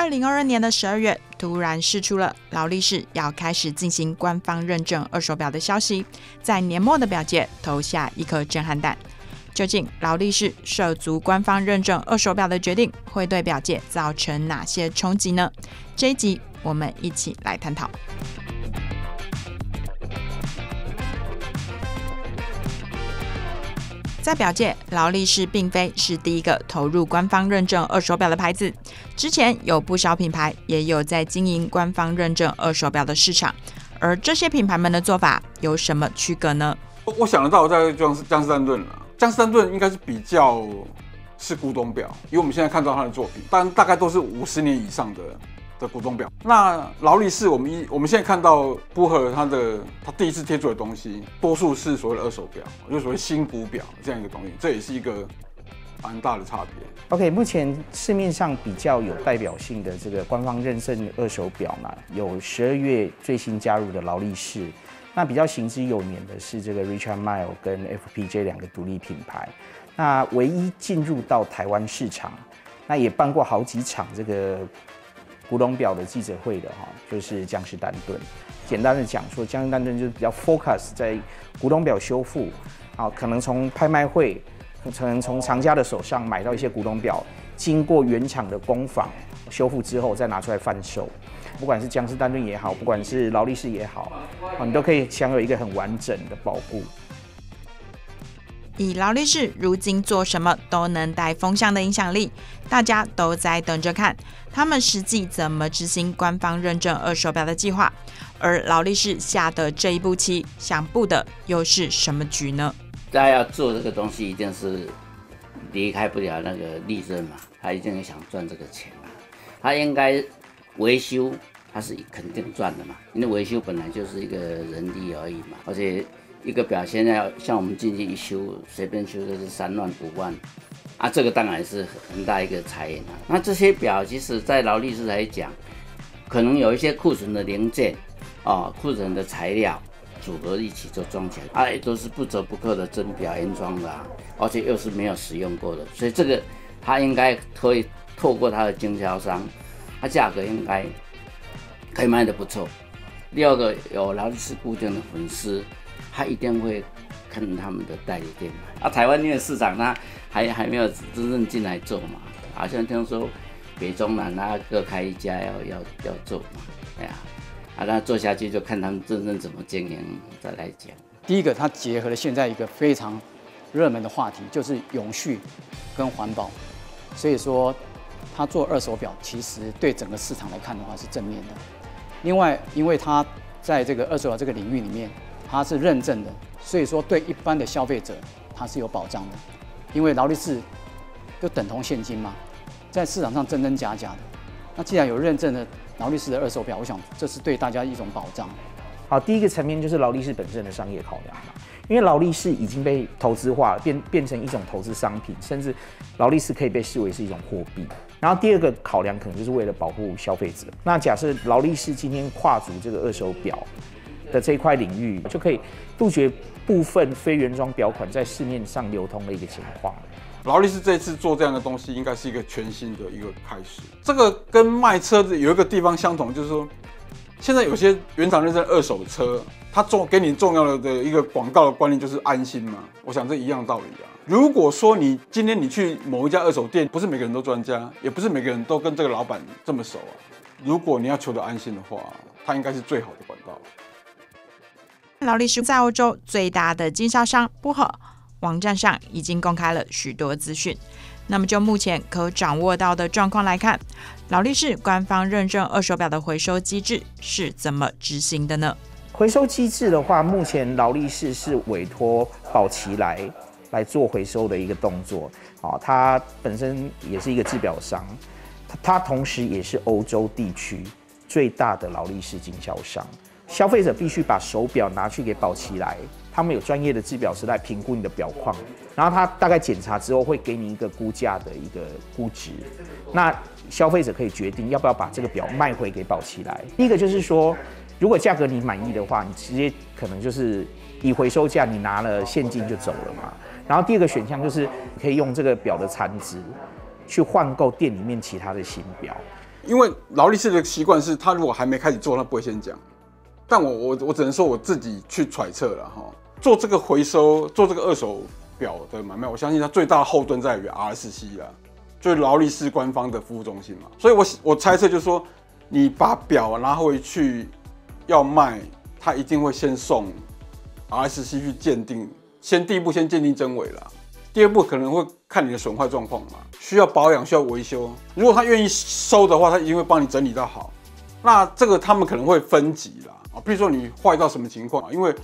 二零二二年的十二月，突然释出了劳力士要开始进行官方认证二手表的消息，在年末的表界投下一颗震撼弹。究竟劳力士涉足官方认证二手表的决定，会对表界造成哪些冲击呢？这一集我们一起来探讨。在表界，劳力士并非是第一个投入官方认证二手表的牌子。之前有不少品牌也有在经营官方认证二手表的市场，而这些品牌们的做法有什么区隔呢？我想得到，在江江诗丹顿了。江诗丹顿应该是比较是古董表，因为我们现在看到他的作品，但大概都是五十年以上的。的股东表，那劳力士，我们一我们现在看到波赫他的他第一次贴出的东西，多数是所谓的二手表，就所谓新股表这样一个东西，这也是一个蛮大的差别。OK，目前市面上比较有代表性的这个官方认证二手表嘛，有十二月最新加入的劳力士，那比较行之有年的是这个 Richard Mille 跟 FPJ 两个独立品牌，那唯一进入到台湾市场，那也办过好几场这个。古董表的记者会的哈，就是江诗丹顿。简单的讲说，江诗丹顿就是比较 focus 在古董表修复，啊，可能从拍卖会，可能从藏家的手上买到一些古董表，经过原厂的工坊修复之后再拿出来贩售。不管是江诗丹顿也好，不管是劳力士也好，啊，你都可以享有一个很完整的保护。以劳力士如今做什么都能带风向的影响力，大家都在等着看他们实际怎么执行官方认证二手表的计划。而劳力士下的这一步棋，想布的又是什么局呢？大家要做这个东西，一定是离开不了那个利润嘛，他一定想赚这个钱嘛。他应该维修，他是肯定赚的嘛，因为维修本来就是一个人力而已嘛，而且。一个表现在像我们进去一修，随便修都是三万五万，啊，这个当然是很大一个财源啊。那这些表其实，在劳力士来讲，可能有一些库存的零件，啊，库存的材料组合一起就装起来，啊，都是不折不扣的真表原装的，啊而且又是没有使用过的，所以这个它应该可以透过它的经销商，它价格应该可以卖得不错。第二个有劳力士固定的粉丝。他一定会看他们的代理店嘛？啊，台湾那个市场他还还没有真正进来做嘛？好像听说北中南啊各开一家要要要做嘛？哎呀，啊，那做下去就看他们真正怎么经营再来讲。第一个，它结合了现在一个非常热门的话题，就是永续跟环保，所以说他做二手表其实对整个市场来看的话是正面的。另外，因为他在这个二手表这个领域里面。它是认证的，所以说对一般的消费者它是有保障的，因为劳力士就等同现金嘛，在市场上真真假假的。那既然有认证的劳力士的二手表，我想这是对大家一种保障。好，第一个层面就是劳力士本身的商业考量嘛，因为劳力士已经被投资化，变变成一种投资商品，甚至劳力士可以被视为是一种货币。然后第二个考量可能就是为了保护消费者。那假设劳力士今天跨足这个二手表。的这一块领域就可以杜绝部分非原装表款在市面上流通的一个情况。劳力士这次做这样的东西，应该是一个全新的一个开始。这个跟卖车的有一个地方相同，就是说，现在有些原厂认证二手车，它重给你重要的的一个广告的观念就是安心嘛。我想这一样道理啊。如果说你今天你去某一家二手店，不是每个人都专家，也不是每个人都跟这个老板这么熟啊。如果你要求得安心的话，它应该是最好的管道。劳力士在欧洲最大的经销商波赫网站上已经公开了许多资讯。那么就目前可掌握到的状况来看，劳力士官方认证二手表的回收机制是怎么执行的呢？回收机制的话，目前劳力士是委托宝奇来来做回收的一个动作。啊，它本身也是一个制表商，它同时也是欧洲地区最大的劳力士经销商。消费者必须把手表拿去给宝奇来，他们有专业的制表师来评估你的表框，然后他大概检查之后会给你一个估价的一个估值，那消费者可以决定要不要把这个表卖回给宝奇来。第一个就是说，如果价格你满意的话，你直接可能就是以回收价你拿了现金就走了嘛。然后第二个选项就是可以用这个表的残值去换购店里面其他的新表。因为劳力士的习惯是，他如果还没开始做，他不会先讲。但我我我只能说我自己去揣测了哈。做这个回收，做这个二手表的买卖，我相信它最大的后盾在于 RSC 啦，就是劳力士官方的服务中心嘛。所以我我猜测就是说，你把表拿回去要卖，他一定会先送 RSC 去鉴定，先第一步先鉴定真伪啦。第二步可能会看你的损坏状况嘛，需要保养，需要维修。如果他愿意收的话，他一定会帮你整理到好。那这个他们可能会分级啦，啊，比如说你坏到什么情况，因为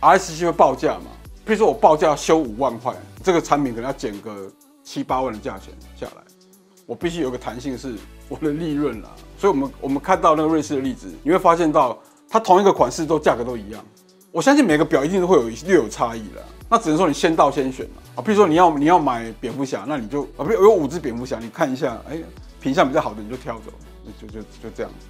RSC 会报价嘛。比如说我报价修五万块，这个产品可能要减个七八万的价钱下来，我必须有个弹性是我的利润啦。所以，我们我们看到那个瑞士的例子，你会发现到它同一个款式都价格都一样。我相信每个表一定都会有略有差异的，那只能说你先到先选了啊。比如说你要你要买蝙蝠侠，那你就啊，不有五只蝙蝠侠，你看一下，哎，品相比较好的你就挑走，就就就这样子。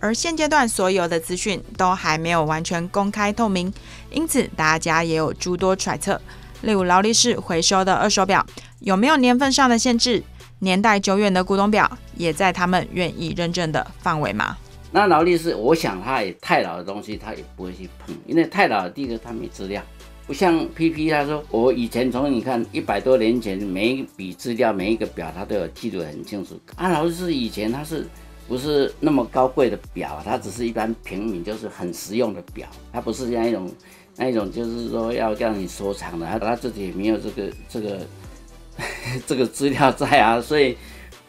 而现阶段所有的资讯都还没有完全公开透明，因此大家也有诸多揣测。例如劳力士回收的二手表有没有年份上的限制？年代久远的古董表也在他们愿意认证的范围吗？那劳力士，我想他也太老的东西，他也不会去碰，因为太老的第一个他没资料，不像 PP，他说我以前从你看一百多年前每一笔资料每一个表他都有记录很清楚。啊，劳力士以前他是。不是那么高贵的表，它只是一般平民，就是很实用的表，它不是那一种，那一种就是说要让你收藏的，它它自己也没有这个这个 这个资料在啊，所以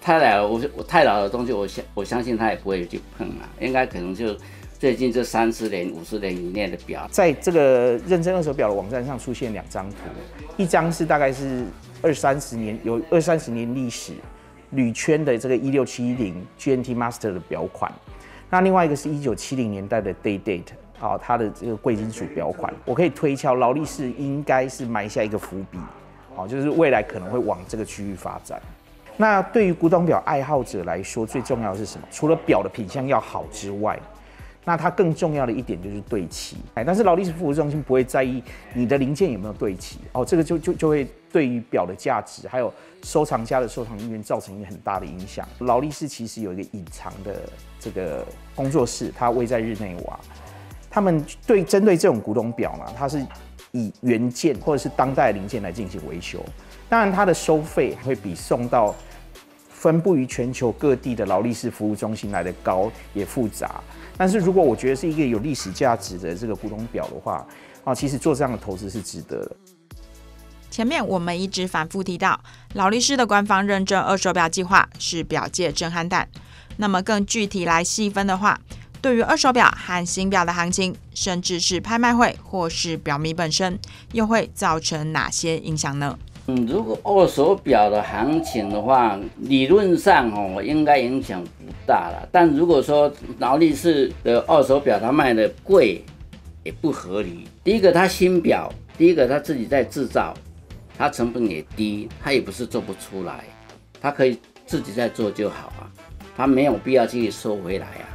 太老我我太老的东西，我相我相信他也不会去碰啊，应该可能就最近这三十年、五十年以内的表，在这个认证二手表的网站上出现两张图，一张是大概是二三十年，有二三十年历史。铝圈的这个一六七一零 GNT Master 的表款，那另外一个是一九七零年代的 Day Date 啊，它的这个贵金属表款，我可以推敲劳力士应该是埋下一个伏笔，好，就是未来可能会往这个区域发展。那对于古董表爱好者来说，最重要的是什么？除了表的品相要好之外，那它更重要的一点就是对齐。哎，但是劳力士服务中心不会在意你的零件有没有对齐，哦，这个就就就会对于表的价值还有。收藏家的收藏意愿造成一个很大的影响。劳力士其实有一个隐藏的这个工作室，它位在日内瓦。他们对针对这种古董表呢，它是以原件或者是当代零件来进行维修。当然，它的收费会比送到分布于全球各地的劳力士服务中心来的高，也复杂。但是如果我觉得是一个有历史价值的这个古董表的话，啊，其实做这样的投资是值得的。前面我们一直反复提到，劳力士的官方认证二手表计划是表界震撼弹。那么更具体来细分的话，对于二手表和新表的行情，甚至是拍卖会或是表迷本身，又会造成哪些影响呢？嗯，如果二手表的行情的话，理论上哦，应该影响不大了。但如果说劳力士的二手表它卖的贵，也不合理。第一个，它新表，第一个它自己在制造。它成本也低，它也不是做不出来，它可以自己在做就好啊，它没有必要去收回来啊。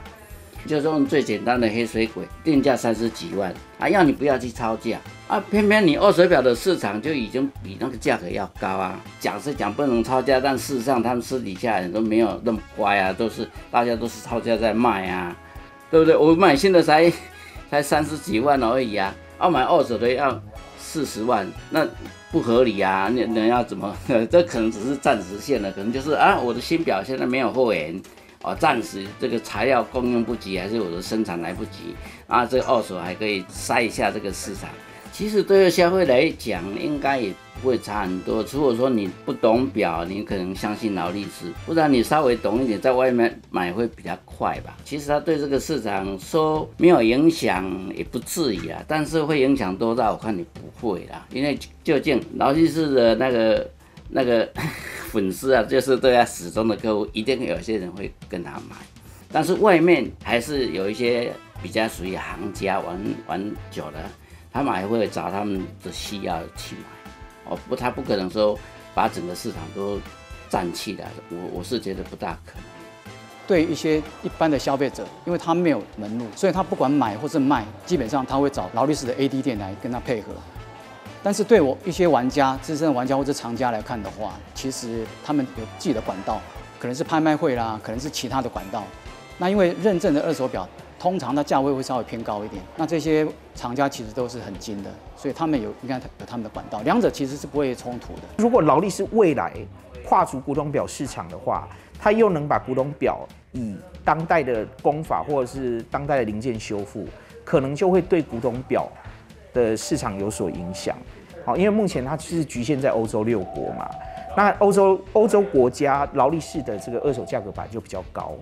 就是用最简单的黑水鬼，定价三十几万啊，要你不要去抄价啊，偏偏你二手表的市场就已经比那个价格要高啊。讲是讲不能抄价，但事实上他们私底下人都没有那么乖啊，都是大家都是抄价在卖啊，对不对？我买新的才 才三十几万而已啊，要买二手的要四十万，那。不合理啊！那那要怎么？这可能只是暂时性的，可能就是啊，我的新表现在没有货源，哦，暂时这个材料供应不及，还是我的生产来不及啊？这个二手还可以塞一下这个市场。其实对于消费来讲，应该也不会差很多。如果说你不懂表，你可能相信劳力士；不然你稍微懂一点，在外面买会比较快吧。其实它对这个市场说没有影响，也不至于啊。但是会影响多大？我看你不会啦，因为究竟劳力士的那个那个粉丝啊，就是对他始终的客户，一定有些人会跟他买。但是外面还是有一些比较属于行家玩玩久了。他们还会找他们的需要去买，哦不，他不可能说把整个市场都占起来。我我是觉得不大可能。对一些一般的消费者，因为他没有门路，所以他不管买或是卖，基本上他会找劳力士的 AD 店来跟他配合。但是对我一些玩家、资深的玩家或者藏家来看的话，其实他们有自己的管道，可能是拍卖会啦，可能是其他的管道。那因为认证的二手表，通常它价位会稍微偏高一点。那这些厂家其实都是很精的，所以他们有应该有他们的管道，两者其实是不会冲突的。如果劳力士未来跨足古董表市场的话，它又能把古董表以当代的工法或者是当代的零件修复，可能就会对古董表的市场有所影响。好，因为目前它是局限在欧洲六国嘛，那欧洲欧洲国家劳力士的这个二手价格本来就比较高，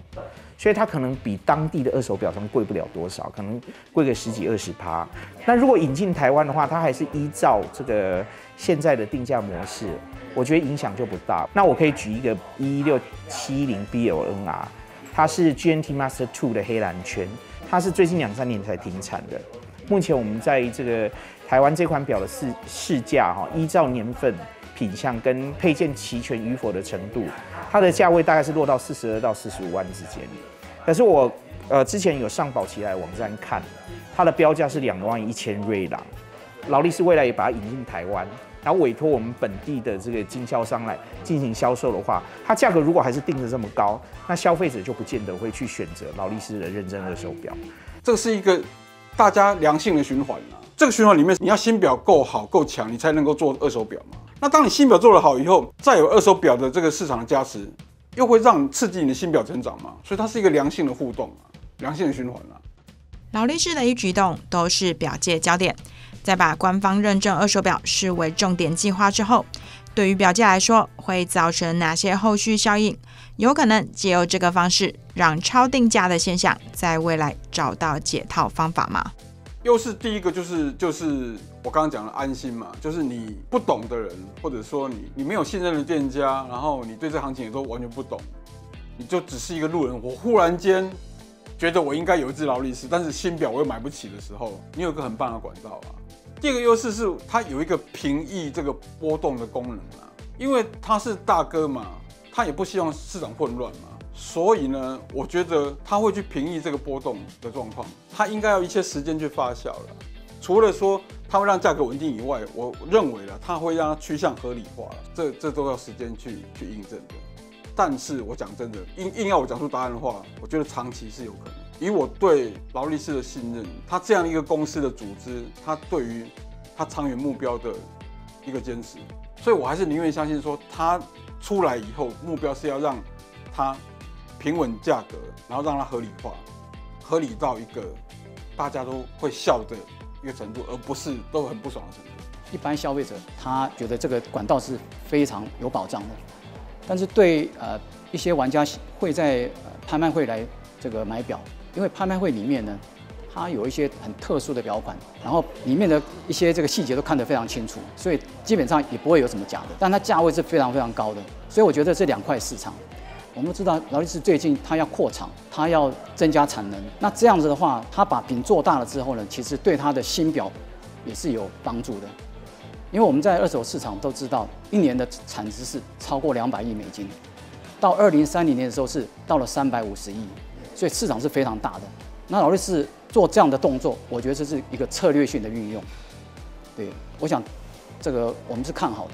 所以它可能比当地的二手表商贵不了多少，可能贵个十几二十趴。那如果引进台湾的话，它还是依照这个现在的定价模式，我觉得影响就不大。那我可以举一个一六七零 BLNR，它是 GNT Master Two 的黑蓝圈，它是最近两三年才停产的。目前我们在这个台湾这款表的市市价哈，依照年份、品相跟配件齐全与否的程度，它的价位大概是落到四十二到四十五万之间。可是我呃之前有上宝奇来网站看，它的标价是两万一千瑞郎。劳力士未来也把它引进台湾，然后委托我们本地的这个经销商来进行销售的话，它价格如果还是定的这么高，那消费者就不见得会去选择劳力士的认证二手表。这是一个大家良性的循环啊。这个循环里面，你要新表够好够强，你才能够做二手表嘛。那当你新表做得好以后，再有二手表的这个市场的加持，又会让刺激你的新表成长嘛。所以它是一个良性的互动啊，良性的循环啊。劳力士的一举动都是表界焦点。在把官方认证二手表视为重点计划之后，对于表界来说会造成哪些后续效应？有可能借由这个方式，让超定价的现象在未来找到解套方法吗？优势第一个就是就是我刚刚讲的安心嘛，就是你不懂的人，或者说你你没有信任的店家，然后你对这行情也都完全不懂，你就只是一个路人。我忽然间觉得我应该有一只劳力士，但是新表我又买不起的时候，你有一个很棒的管道啊。第二个优势是它有一个平抑这个波动的功能啊，因为它是大哥嘛，他也不希望市场混乱嘛，所以呢，我觉得他会去平抑这个波动的状况，他应该要一些时间去发酵了。除了说它会让价格稳定以外，我认为了它会让它趋向合理化，这这都要时间去去印证的。但是我讲真的，硬硬要我讲出答案的话，我觉得长期是有可能。以我对劳力士的信任，他这样一个公司的组织，他对于他长远目标的一个坚持，所以我还是宁愿相信说，他出来以后目标是要让它平稳价格，然后让它合理化，合理到一个大家都会笑的一个程度，而不是都很不爽的程度。一般消费者他觉得这个管道是非常有保障的，但是对呃一些玩家会在拍卖会来这个买表。因为拍卖会里面呢，它有一些很特殊的表款，然后里面的一些这个细节都看得非常清楚，所以基本上也不会有什么假的。但它价位是非常非常高的，所以我觉得这两块市场，我们知道劳力士最近它要扩厂，它要增加产能。那这样子的话，它把饼做大了之后呢，其实对它的新表也是有帮助的。因为我们在二手市场都知道，一年的产值是超过两百亿美金，到二零三零年的时候是到了三百五十亿。所以市场是非常大的。那劳力士做这样的动作，我觉得这是一个策略性的运用。对，我想这个我们是看好的。